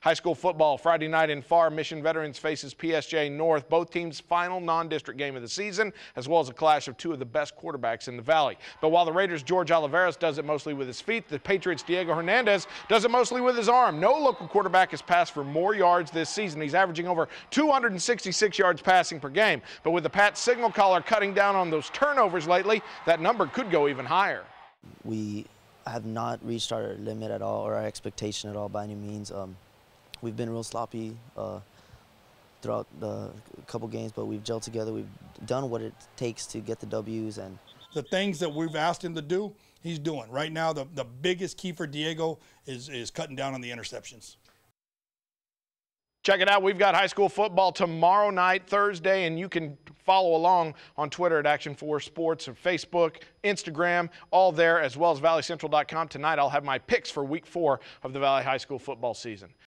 High school football Friday night in Pharr Mission Veterans faces PSJ North, both teams' final non-district game of the season, as well as a clash of two of the best quarterbacks in the Valley. But while the Raiders' George Oliveras does it mostly with his feet, the Patriots' Diego Hernandez does it mostly with his arm. No local quarterback has passed for more yards this season. He's averaging over 266 yards passing per game. But with the Pat signal caller cutting down on those turnovers lately, that number could go even higher. We have not reached our limit at all or our expectation at all by any means. Um, we've been real sloppy uh, throughout the couple games, but we've gelled together. We've done what it takes to get the W's and the things that we've asked him to do, he's doing. Right now, the, the biggest key for Diego is, is cutting down on the interceptions. Check it out. We've got high school football tomorrow night, Thursday, and you can follow along on Twitter at Action 4 Sports or Facebook, Instagram, all there, as well as valleycentral.com. Tonight, I'll have my picks for week four of the Valley High School football season.